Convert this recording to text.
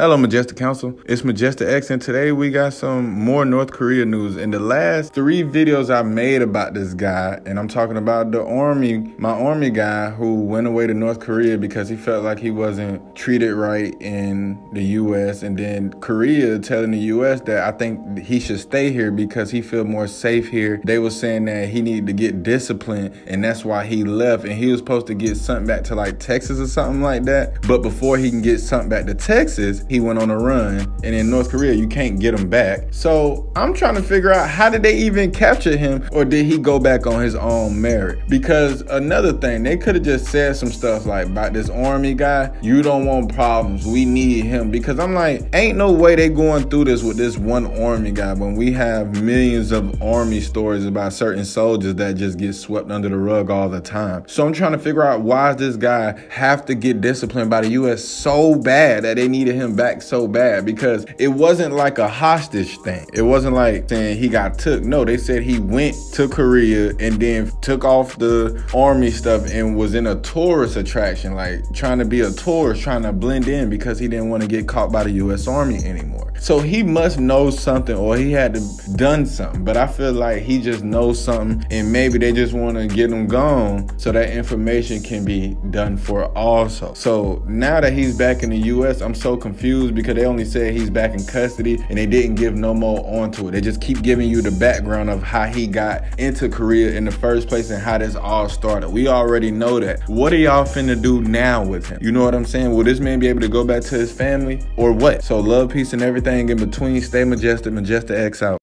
Hello, Majestic Council. It's Majestic X, and today we got some more North Korea news. In the last three videos I made about this guy, and I'm talking about the army, my army guy who went away to North Korea because he felt like he wasn't treated right in the U.S., and then Korea telling the U.S. that I think he should stay here because he feel more safe here. They were saying that he needed to get disciplined, and that's why he left, and he was supposed to get something back to like Texas or something like that. But before he can get something back to Texas, he went on a run. And in North Korea, you can't get him back. So I'm trying to figure out how did they even capture him or did he go back on his own merit? Because another thing, they could have just said some stuff like about this army guy, you don't want problems. We need him. Because I'm like, ain't no way they going through this with this one army guy when we have millions of army stories about certain soldiers that just get swept under the rug all the time. So I'm trying to figure out why does this guy have to get disciplined by the US so bad that they needed him back so bad because it wasn't like a hostage thing. It wasn't like saying he got took. No, they said he went to Korea and then took off the army stuff and was in a tourist attraction, like trying to be a tourist, trying to blend in because he didn't want to get caught by the US Army anymore. So he must know something or he had to done something. But I feel like he just knows something and maybe they just want to get him gone so that information can be done for also. So now that he's back in the US, I'm so confused because because they only said he's back in custody and they didn't give no more onto it. They just keep giving you the background of how he got into Korea in the first place and how this all started. We already know that. What are y'all finna do now with him? You know what I'm saying? Will this man be able to go back to his family or what? So love, peace, and everything in between. Stay majestic, majestic X out.